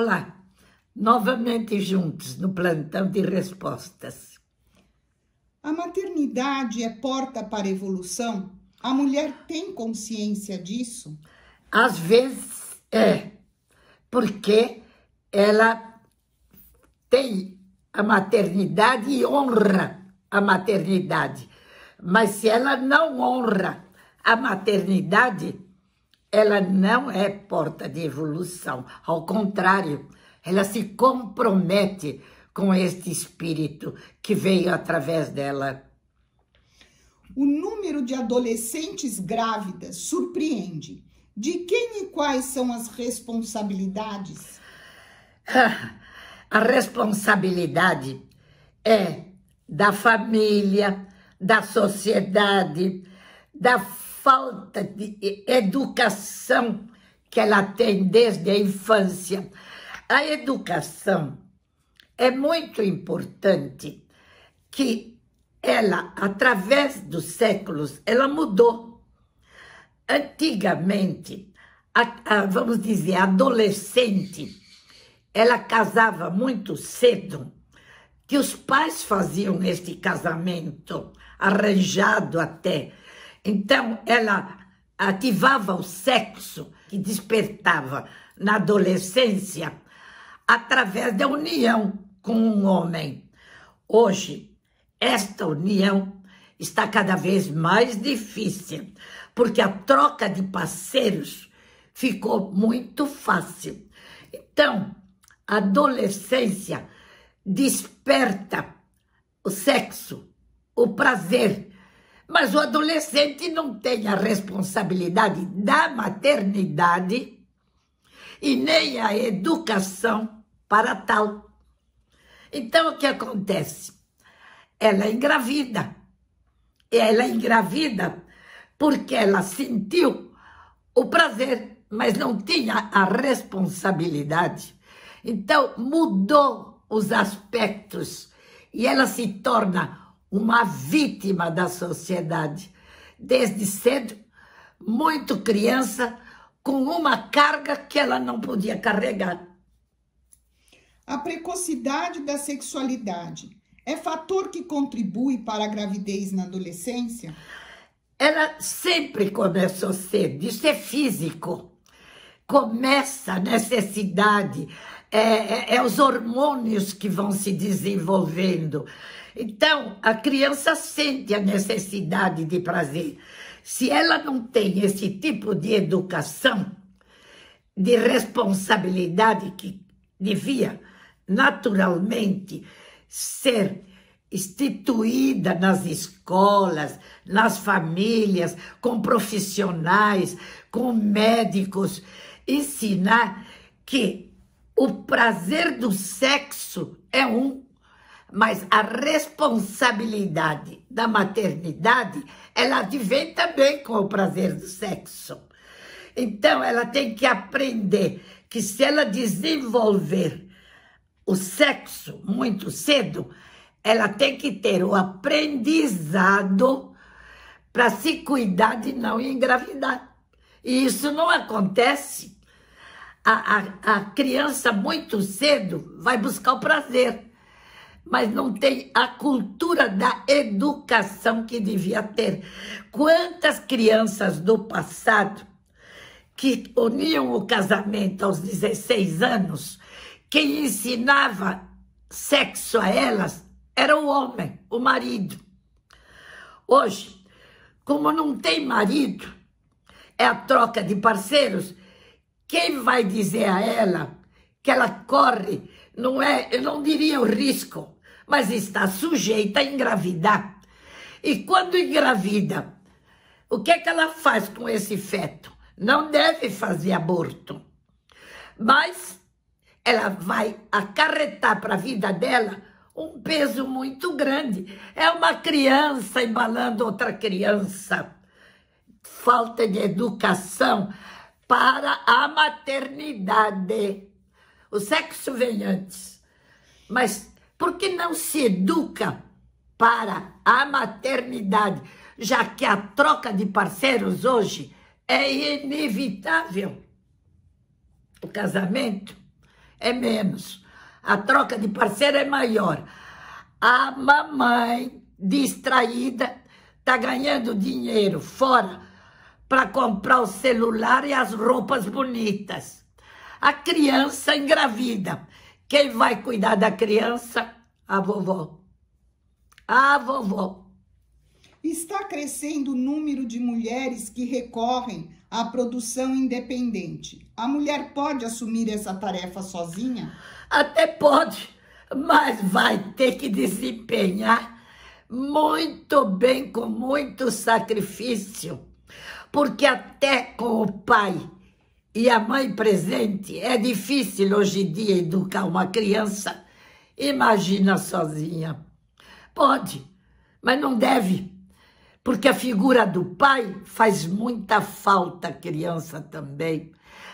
Olá, novamente juntos no plantão de respostas. A maternidade é porta para a evolução? A mulher tem consciência disso? Às vezes é, porque ela tem a maternidade e honra a maternidade. Mas se ela não honra a maternidade, ela não é porta de evolução. Ao contrário, ela se compromete com este espírito que veio através dela. O número de adolescentes grávidas surpreende. De quem e quais são as responsabilidades? A responsabilidade é da família, da sociedade, da falta de educação que ela tem desde a infância. A educação é muito importante que ela, através dos séculos, ela mudou. Antigamente, a, a, vamos dizer, adolescente, ela casava muito cedo, que os pais faziam este casamento, arranjado até, então, ela ativava o sexo que despertava na adolescência através da união com um homem. Hoje, esta união está cada vez mais difícil, porque a troca de parceiros ficou muito fácil. Então, a adolescência desperta o sexo, o prazer mas o adolescente não tem a responsabilidade da maternidade e nem a educação para tal. Então, o que acontece? Ela engravida. Ela engravida porque ela sentiu o prazer, mas não tinha a responsabilidade. Então, mudou os aspectos e ela se torna uma vítima da sociedade, desde cedo, muito criança, com uma carga que ela não podia carregar. A precocidade da sexualidade é fator que contribui para a gravidez na adolescência? Ela sempre começou cedo, isso é físico. Começa a necessidade, é, é, é os hormônios que vão se desenvolvendo. Então, a criança sente a necessidade de prazer. Se ela não tem esse tipo de educação, de responsabilidade que devia naturalmente ser instituída nas escolas, nas famílias, com profissionais, com médicos, ensinar que o prazer do sexo é um mas a responsabilidade da maternidade, ela advém também com o prazer do sexo. Então, ela tem que aprender que se ela desenvolver o sexo muito cedo, ela tem que ter o aprendizado para se cuidar de não engravidar. E isso não acontece. A, a, a criança muito cedo vai buscar o prazer mas não tem a cultura da educação que devia ter. Quantas crianças do passado que uniam o casamento aos 16 anos, quem ensinava sexo a elas era o homem, o marido. Hoje, como não tem marido, é a troca de parceiros, quem vai dizer a ela que ela corre, não é, eu não diria o risco, mas está sujeita a engravidar. E quando engravida, o que é que ela faz com esse feto? Não deve fazer aborto. Mas ela vai acarretar para a vida dela um peso muito grande. É uma criança embalando outra criança. Falta de educação para a maternidade. O sexo vem antes. Mas por que não se educa para a maternidade, já que a troca de parceiros hoje é inevitável? O casamento é menos. A troca de parceiro é maior. A mamãe distraída está ganhando dinheiro fora para comprar o celular e as roupas bonitas. A criança engravida. Quem vai cuidar da criança? A vovó. A vovó. Está crescendo o número de mulheres que recorrem à produção independente. A mulher pode assumir essa tarefa sozinha? Até pode, mas vai ter que desempenhar muito bem, com muito sacrifício, porque até com o pai e a mãe presente é difícil hoje em dia educar uma criança. Imagina sozinha. Pode, mas não deve porque a figura do pai faz muita falta à criança também,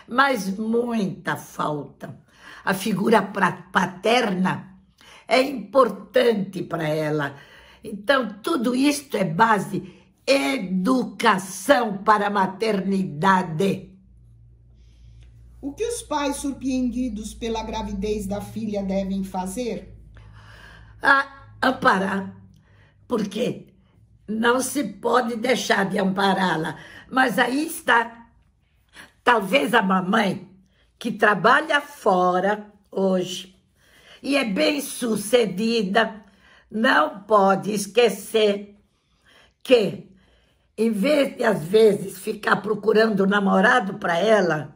mas muita falta. A figura paterna é importante para ela. Então, tudo isto é base educação para a maternidade. O que os pais surpreendidos pela gravidez da filha devem fazer? Ah, amparar. Por quê? não se pode deixar de ampará-la. Mas aí está, talvez a mamãe que trabalha fora hoje e é bem sucedida, não pode esquecer que, em vez de às vezes ficar procurando namorado para ela,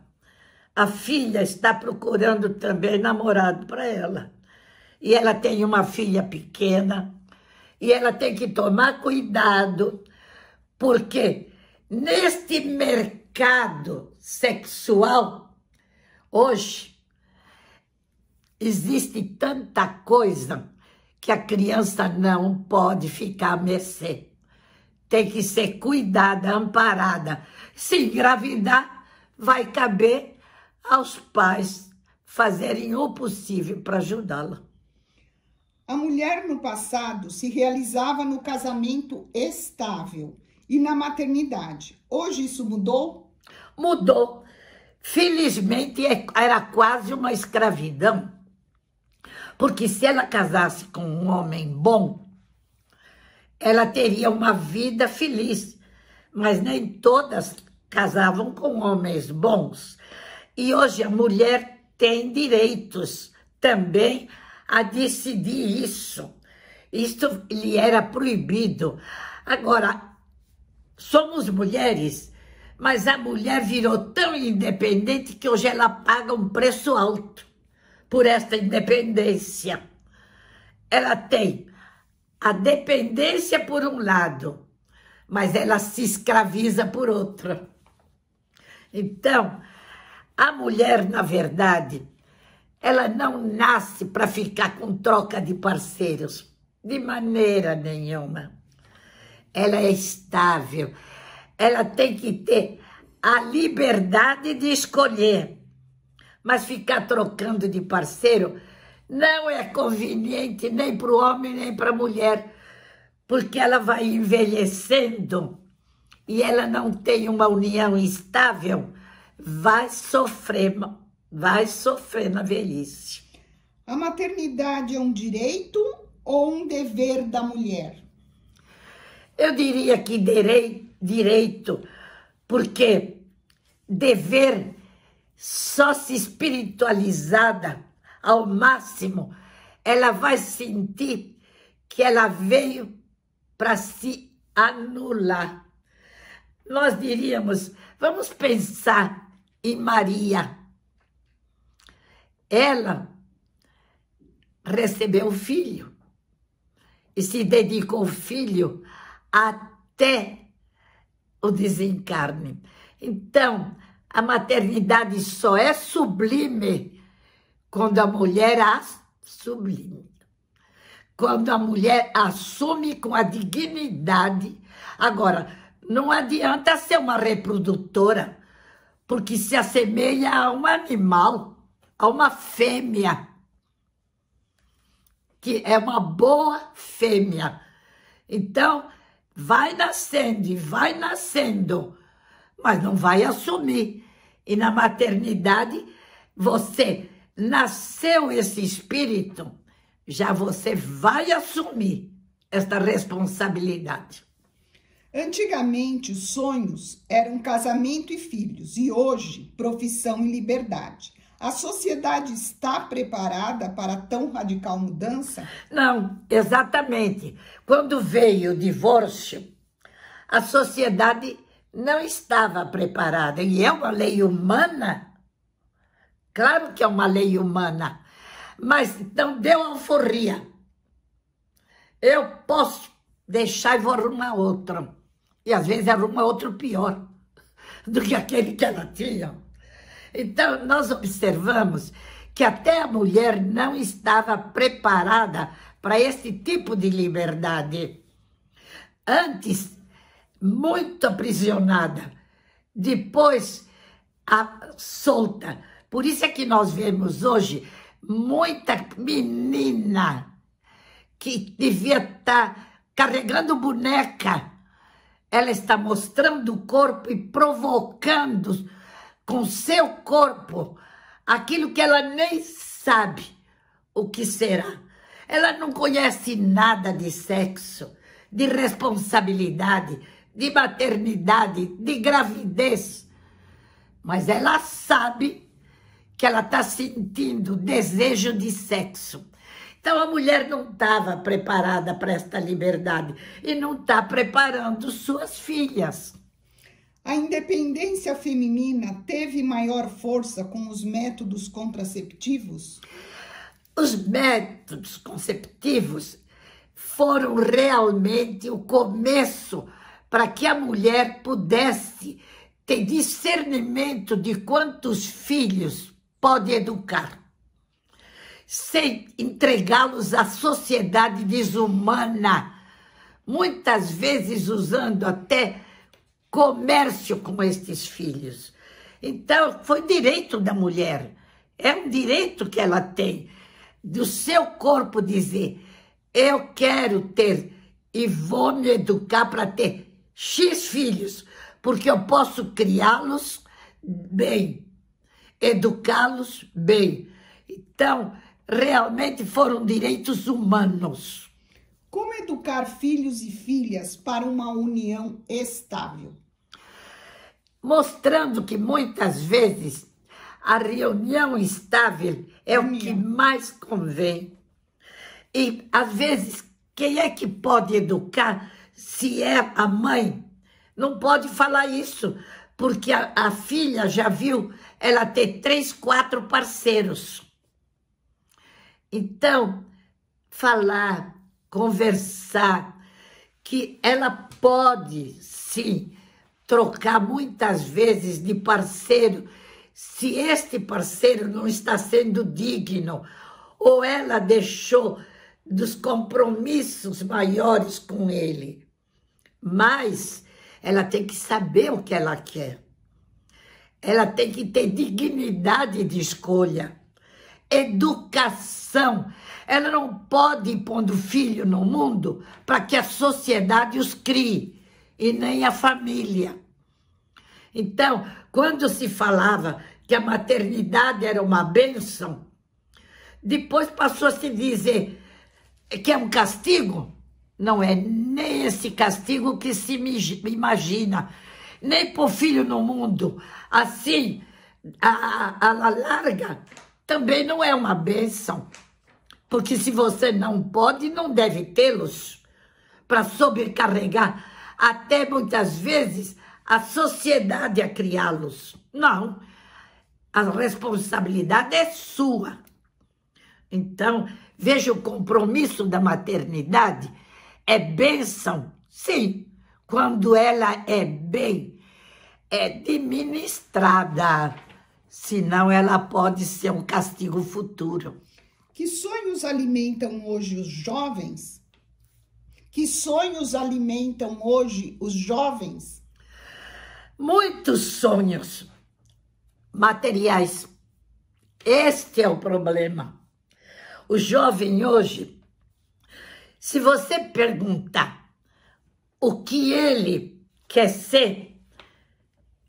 a filha está procurando também namorado para ela. E ela tem uma filha pequena e ela tem que tomar cuidado, porque neste mercado sexual, hoje, existe tanta coisa que a criança não pode ficar a mercê. Tem que ser cuidada, amparada. Se engravidar, vai caber aos pais fazerem o possível para ajudá-la. A mulher no passado se realizava no casamento estável e na maternidade. Hoje isso mudou? Mudou. Felizmente é, era quase uma escravidão. Porque se ela casasse com um homem bom, ela teria uma vida feliz. Mas nem todas casavam com homens bons. E hoje a mulher tem direitos também a decidir isso. Isto lhe era proibido. Agora, somos mulheres, mas a mulher virou tão independente que hoje ela paga um preço alto por esta independência. Ela tem a dependência por um lado, mas ela se escraviza por outro. Então, a mulher, na verdade, ela não nasce para ficar com troca de parceiros, de maneira nenhuma. Ela é estável, ela tem que ter a liberdade de escolher. Mas ficar trocando de parceiro não é conveniente nem para o homem nem para a mulher, porque ela vai envelhecendo e ela não tem uma união estável, vai sofrer vai sofrer na velhice. A maternidade é um direito ou um dever da mulher? Eu diria que direi, direito, porque dever só se espiritualizada ao máximo, ela vai sentir que ela veio para se anular. Nós diríamos, vamos pensar em Maria ela recebeu o filho e se dedicou ao filho até o desencarne. Então, a maternidade só é sublime quando a mulher a sublime. Quando a mulher assume com a dignidade. Agora, não adianta ser uma reprodutora, porque se assemelha a um animal a uma fêmea, que é uma boa fêmea. Então, vai nascendo vai nascendo, mas não vai assumir. E na maternidade, você nasceu esse espírito, já você vai assumir esta responsabilidade. Antigamente, os sonhos eram casamento e filhos, e hoje, profissão e liberdade. A sociedade está preparada para tão radical mudança? Não, exatamente. Quando veio o divórcio, a sociedade não estava preparada. E é uma lei humana. Claro que é uma lei humana. Mas não deu alforria. Eu posso deixar e vou arrumar outra. E às vezes arruma outro pior do que aquele que ela tinha. Então, nós observamos que até a mulher não estava preparada para esse tipo de liberdade. Antes, muito aprisionada, depois a, solta. Por isso é que nós vemos hoje muita menina que devia estar tá carregando boneca. Ela está mostrando o corpo e provocando com seu corpo aquilo que ela nem sabe o que será. Ela não conhece nada de sexo, de responsabilidade, de maternidade, de gravidez. Mas ela sabe que ela está sentindo desejo de sexo. Então a mulher não estava preparada para esta liberdade e não está preparando suas filhas. A independência feminina teve maior força com os métodos contraceptivos? Os métodos conceptivos foram realmente o começo para que a mulher pudesse ter discernimento de quantos filhos pode educar, sem entregá-los à sociedade desumana, muitas vezes usando até comércio com estes filhos. Então, foi direito da mulher, é um direito que ela tem, do seu corpo dizer: eu quero ter e vou me educar para ter X filhos, porque eu posso criá-los bem, educá-los bem. Então, realmente foram direitos humanos. Como educar filhos e filhas para uma união estável? Mostrando que muitas vezes a reunião estável é união. o que mais convém. E às vezes, quem é que pode educar se é a mãe? Não pode falar isso, porque a, a filha já viu ela ter três, quatro parceiros. Então, falar conversar, que ela pode sim trocar muitas vezes de parceiro, se este parceiro não está sendo digno, ou ela deixou dos compromissos maiores com ele. Mas ela tem que saber o que ela quer. Ela tem que ter dignidade de escolha, educação. Ela não pode ir pondo filho no mundo para que a sociedade os crie, e nem a família. Então, quando se falava que a maternidade era uma bênção, depois passou a se dizer que é um castigo. Não é nem esse castigo que se imagina, nem pôr filho no mundo assim, a, a, a larga, também não é uma bênção. Porque se você não pode, não deve tê-los para sobrecarregar até muitas vezes a sociedade a criá-los. Não. A responsabilidade é sua. Então, veja o compromisso da maternidade. É bênção, sim, quando ela é bem é administrada. Senão, ela pode ser um castigo futuro. Que sonhos alimentam hoje os jovens? Que sonhos alimentam hoje os jovens? Muitos sonhos materiais. Este é o problema. O jovem hoje, se você perguntar o que ele quer ser,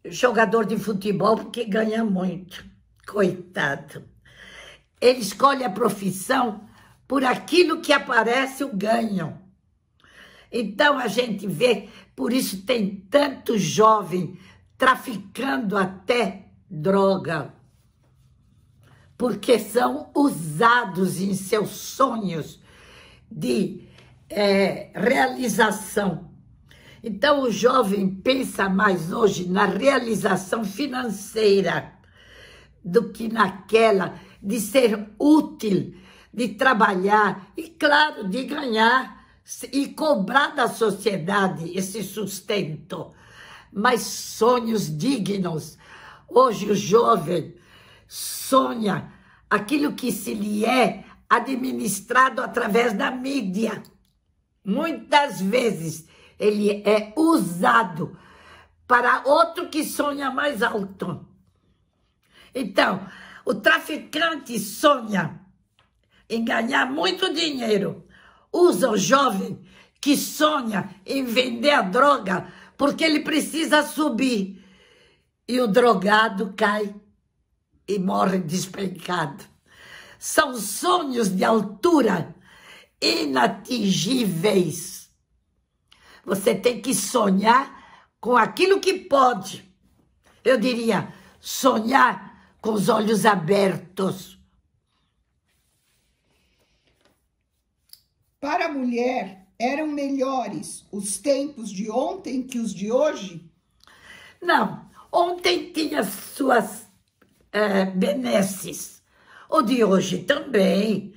jogador de futebol porque ganha muito. Coitado ele escolhe a profissão por aquilo que aparece o ganho. Então a gente vê, por isso tem tanto jovem traficando até droga, porque são usados em seus sonhos de é, realização. Então o jovem pensa mais hoje na realização financeira do que naquela de ser útil, de trabalhar e, claro, de ganhar e cobrar da sociedade esse sustento. Mas sonhos dignos. Hoje o jovem sonha aquilo que se lhe é administrado através da mídia. Muitas vezes ele é usado para outro que sonha mais alto. Então, o traficante sonha em ganhar muito dinheiro. Usa o jovem que sonha em vender a droga porque ele precisa subir. E o drogado cai e morre despencado. São sonhos de altura inatingíveis. Você tem que sonhar com aquilo que pode. Eu diria, sonhar com os olhos abertos. Para a mulher, eram melhores os tempos de ontem que os de hoje? Não, ontem tinha suas é, benesses, o de hoje também.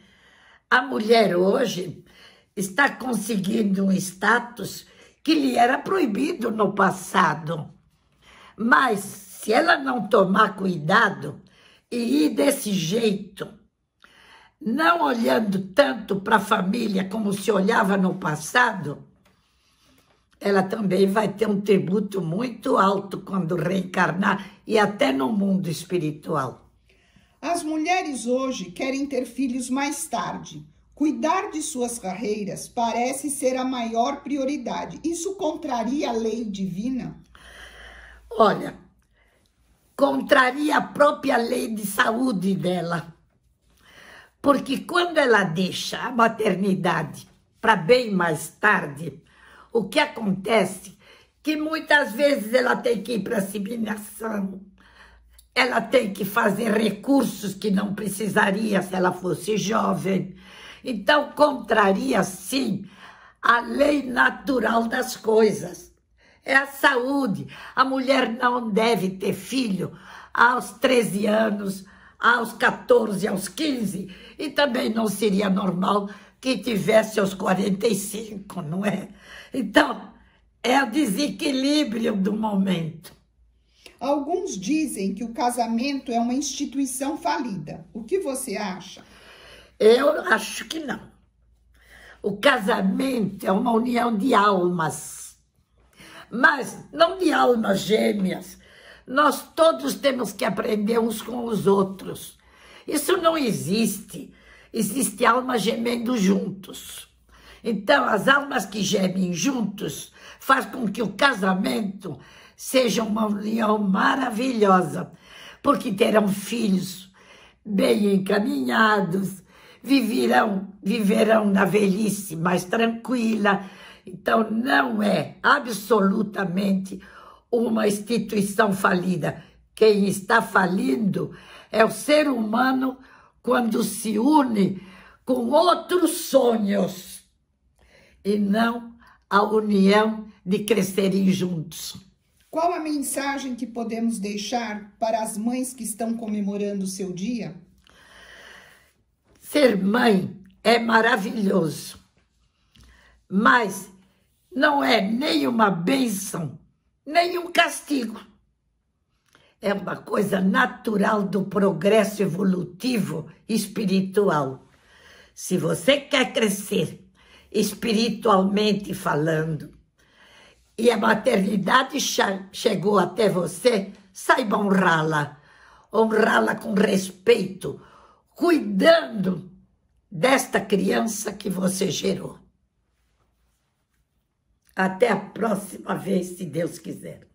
A mulher hoje está conseguindo um status que lhe era proibido no passado. Mas se ela não tomar cuidado e ir desse jeito, não olhando tanto para a família como se olhava no passado, ela também vai ter um tributo muito alto quando reencarnar e até no mundo espiritual. As mulheres hoje querem ter filhos mais tarde. Cuidar de suas carreiras parece ser a maior prioridade. Isso contraria a lei divina? Olha, contraria a própria lei de saúde dela. Porque quando ela deixa a maternidade para bem mais tarde, o que acontece que muitas vezes ela tem que ir para a assimilação, ela tem que fazer recursos que não precisaria se ela fosse jovem. Então, contraria, sim, a lei natural das coisas é a saúde. A mulher não deve ter filho aos 13 anos, aos 14, aos 15, e também não seria normal que tivesse aos 45, não é? Então, é o desequilíbrio do momento. Alguns dizem que o casamento é uma instituição falida. O que você acha? Eu acho que não. O casamento é uma união de almas mas não de almas gêmeas. Nós todos temos que aprender uns com os outros. Isso não existe. Existe almas gemendo juntos. Então, as almas que gemem juntos faz com que o casamento seja uma união maravilhosa, porque terão filhos bem encaminhados, viverão, viverão na velhice mais tranquila, então, não é absolutamente uma instituição falida. Quem está falindo é o ser humano quando se une com outros sonhos e não a união de crescerem juntos. Qual a mensagem que podemos deixar para as mães que estão comemorando o seu dia? Ser mãe é maravilhoso, mas não é nem uma bênção, nem um castigo. É uma coisa natural do progresso evolutivo espiritual. Se você quer crescer espiritualmente falando, e a maternidade chegou até você, saiba honrá-la. Honrá-la com respeito, cuidando desta criança que você gerou. Até a próxima vez, se Deus quiser.